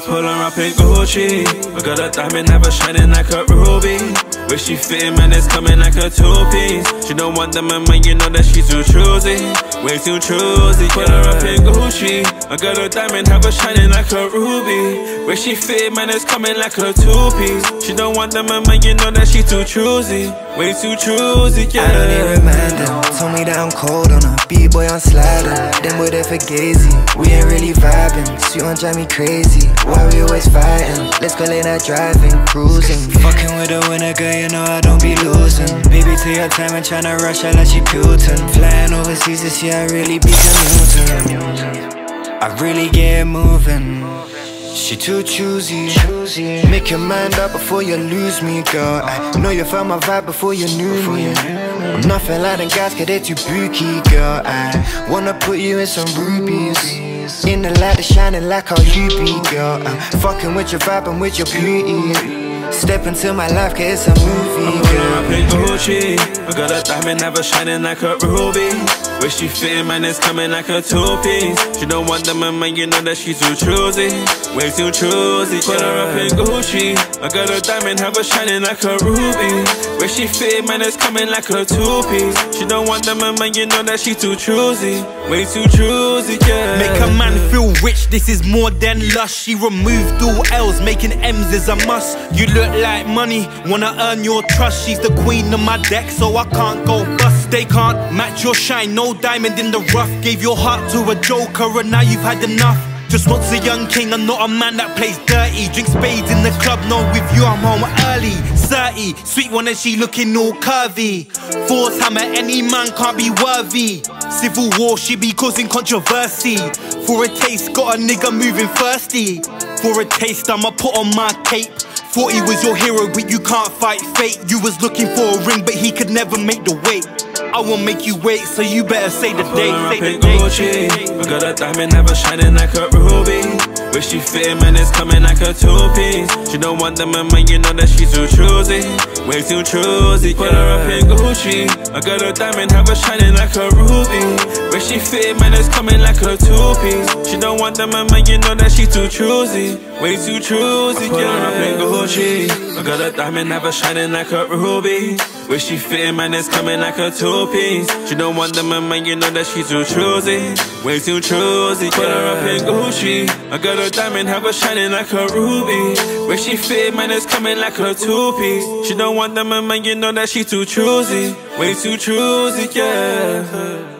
pull her up in Gucci. I got a diamond, her shining like a ruby. Where she fitting, man, it's coming like a two-piece. She don't want the man, you know that she's too choosy. Way too choosy. Pull her up in Gucci. I got a diamond, have her shining like a ruby. Where she fit, man, it's coming like a two-piece. She don't want the man, you know that she's too choosy. Way too choosy, yeah. I don't even mind them. Told me that I'm cold on a B-boy on slider. Them boy there for gazy. We ain't really vibing. Sweet one drive me crazy. Why we always fighting? Let's go late night driving, cruising. Fucking with a winner, girl, you know I don't be losing. Baby, take your time and tryna rush her like she Putin. Flying overseas this year, I really be commuting. I really get moving. She too choosy. choosy. Make your mind up before you lose me, girl. I know you felt my vibe before you knew me. I'm nothing like them guys, cause they too booky, girl. I wanna put you in some rubies. In the light, it's shining like how you be, girl. I'm fucking with your vibe and with your beauty. Step into my life, cause it's a movie, Pull up girl. in Gucci. I got a diamond, never her shining like a ruby. Where she fitting, man, it's coming like a two-piece. She don't want the man, man, you know that she's too choosy. Way too choosy. Pull her up in Gucci. I got a diamond, have her shining like a ruby. Where she fit, man, it's coming like a two-piece. She don't want the man, man, you know that she's too choosy. Way too choosy, yeah. Make a man feel rich, this is more than lush. She removed all L's, making M's is a must. You look like money, wanna earn your trust. She's the queen of my deck, so I can't go bust. They can't match your shine, no diamond in the rough. Gave your heart to a joker, and now you've had enough. Just wants a young king, I'm not a man that plays dirty. Drink spades in the club, no, with you I'm home early. 30, sweet one and she looking all curvy. Thor's hammer, any man can't be worthy. Civil war, she be causing controversy. For a taste, got a nigga moving thirsty. For a taste, I'ma put on my cape. Thought he was your hero, but you can't fight fate. You was looking for a ring, but he could never make the weight. I won't make you wait, so you better say the date. Say the Gucci. date. I got a diamond, her shining like a ruby. Where she fitting, man, it's coming like a two-piece. She don't want the man, you know that she's too choosy. Way too choosy. Pull her up in Gucci. I got a diamond, have her shining like a ruby. Where she fit, man, it's coming like a two-piece. She don't want the man, you know that she's too choosy. Way too choosy. Pull her up in Gucci. I got a diamond, have her shining like a ruby. Where she fitting, man, it's coming like a two-piece. She don't want the man, man, you know that she's too choosy. Way too choosy, Put her up in Gucci. I got a diamond, have her shining like a ruby. Where she fit, man, it's coming like a two-piece. She don't want the man, man, you know that she too choosy. Way too choosy, yeah.